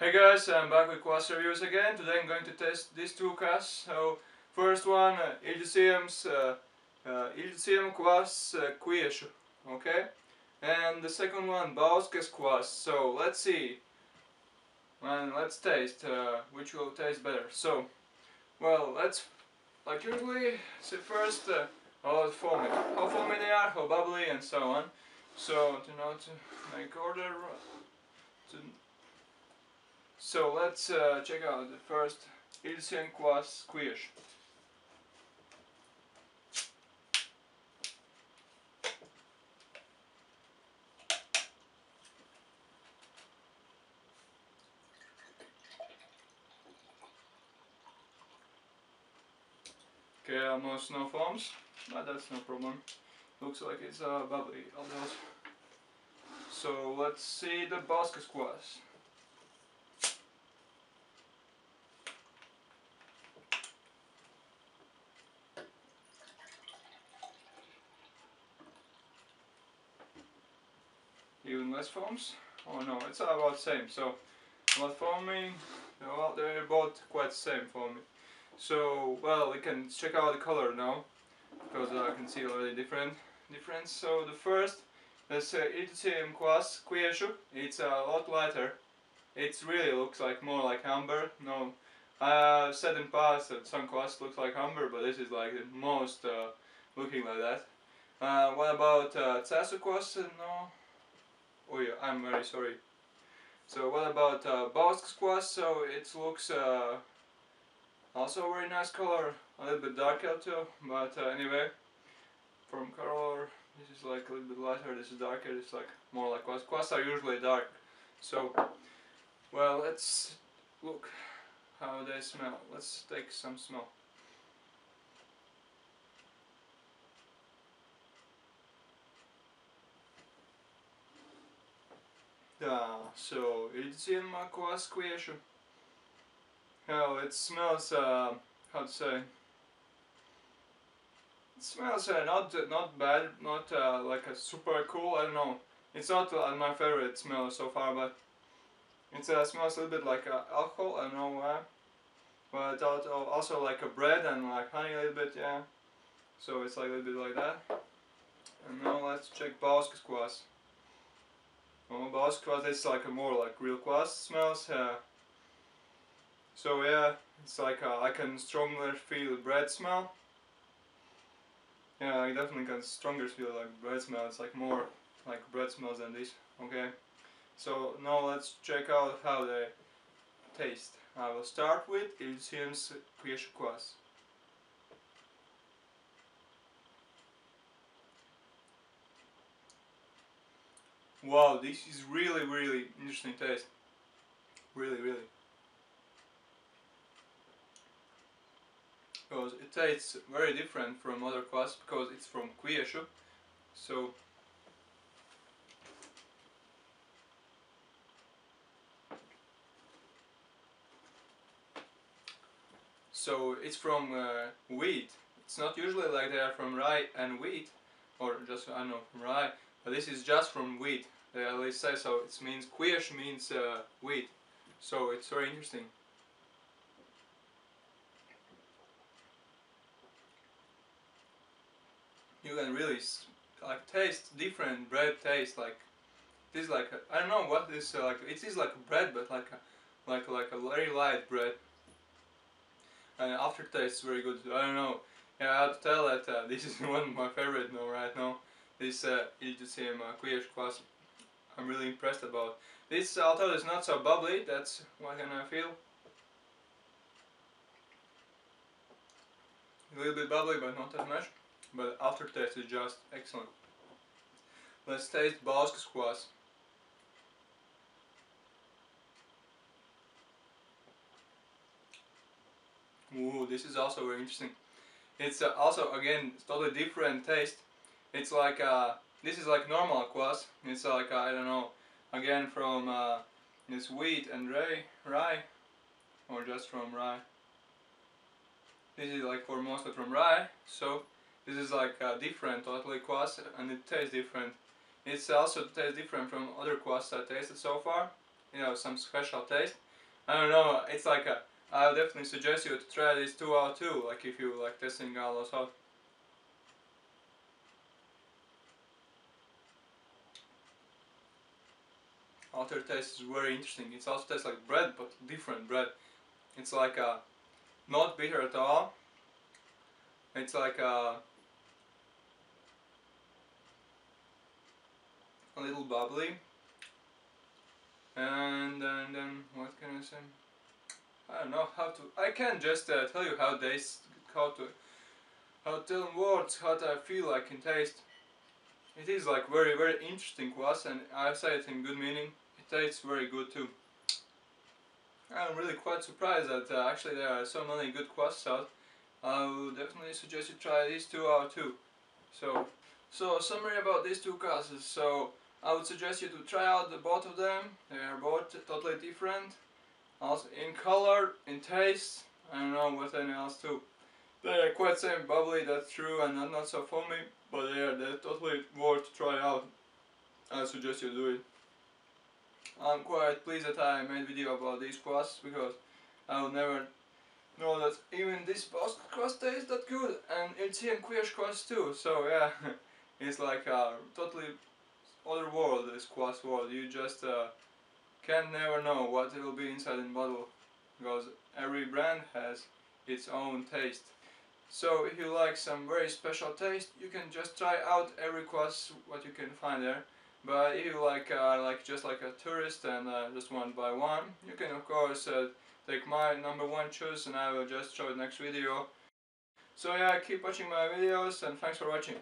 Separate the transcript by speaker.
Speaker 1: Hey guys, I'm back with Kvass reviews again. Today I'm going to test these two kvass. So first one, uh, Iljusiem's uh, uh, kvass uh, okay? And the second one, Bauskas kvass. So let's see, and let's taste uh, which will taste better. So, well, let's like usually see first uh, how foamy, how foamy they are, how bubbly, and so on. So to know to make order to so let's uh, check out the first Ilsen Kvass Squish. Okay, almost no foams, but that's no problem. Looks like it's uh, bubbly, although. So let's see the Bauskas kvass. Even less foams. Oh no, it's about same. So, about foaming, well, they're both quite same me. So, well, we can check out the color now, because uh, I can see already different difference. So the first, let's say Iljusiem Kvass Kviešu, it's a lot lighter. It really looks like more like amber. No, I said in past that some kvass looks like amber, but this is like the most uh, looking like that. Uh, what about uh, Casu kvass? No, Oh yeah, I'm very sorry. So what about uh, Bauskas kvass? So it looks uh, also very nice color, a little bit darker too, but uh, anyway, from color, this is like a little bit lighter, this is darker, is like more like kvass. Kvass are usually dark. So, well, let's look how they smell. Let's take some smell. Tā, so Ilguciema kvass kviešu. Hell, it smells, uh, how to say, it smells uh, not not bad, not uh, like a super cool, I don't know. It's not uh, my favorite smell so far, but it uh, smells a little bit like uh, alcohol, I don't know why. But also like a bread and like honey a little bit, yeah. So it's like a little bit like that. And now let's check Bauskas kvass. Oh, Boss kvass is like a more like real kvass smells. Uh, so yeah, it's like uh, I can strongly feel bread smell. Yeah, I definitely can stronger feel like bread smell. It's like more like bread smells than this. Okay, so now let's check out how they taste. I will start with Iljusiem's Kviešu kvass. Wow, this is really, really interesting taste. Really, really. Because it tastes very different from other kvass because it's from Kviešu. So So it's from uh, wheat. It's not usually like they are from rye and wheat, or just I don't know from rye, this is just from wheat. They at least say so. It means kviesh means uh, wheat. So it's very interesting. You can really like taste different bread taste like this like I don't know what this uh, like it is like bread but like a, like like a very light bread and aftertaste is very good I don't know yeah I have to tell that uh, this is one of my favorite now right now this uh, Iljusiem uh, Kviešu kvass I'm really impressed about. This although it's not so bubbly, that's what can I feel. A little bit bubbly but not as much. But aftertaste is just excellent. Let's taste Bauskas kvass. Ooh, this is also very interesting. It's uh, also again totally different taste. It's like uh, this is like normal kvass. It's like I don't know, again from uh, this wheat and rye, rye, or just from rye. This is like for mostly from rye. So this is like a different totally kvass, and it tastes different. It's also tastes different from other kvass I tasted so far. you know some special taste. I don't know. It's like a. I would definitely suggest you to try this two out too. Like if you like testing those out. Aftertaste is very interesting. It also tastes like bread, but different bread. It's like a, not bitter at all. It's like a, a little bubbly. And, and then, what can I say? I don't know how to, I can't just uh, tell you how they, how to, how to tell words how I feel like in taste. It is like very very interesting was, and I say it in good meaning tastes very good too. I'm really quite surprised that uh, actually there are so many good quests out. I would definitely suggest you try these two out too. So, so summary about these two classes. So, I would suggest you to try out the both of them. They are both totally different. Also in color, in taste, I don't know what anything else too. They are quite same bubbly, that's true, and not, not so foamy, but they are they're totally worth to try out. I suggest you do it. I'm quite pleased that I made video about these kvass because I would never know that even this post kvass tastes that good and it's here in queer too so yeah. It's like a totally other world this kvass world. You just uh, can never know what it will be inside in bottle because every brand has its own taste. So if you like some very special taste you can just try out every kvass what you can find there but if you like, uh, like just like a tourist and uh, just one by one, you can of course uh, take my number one choice and I will just show it next video. So yeah, keep watching my videos and thanks for watching.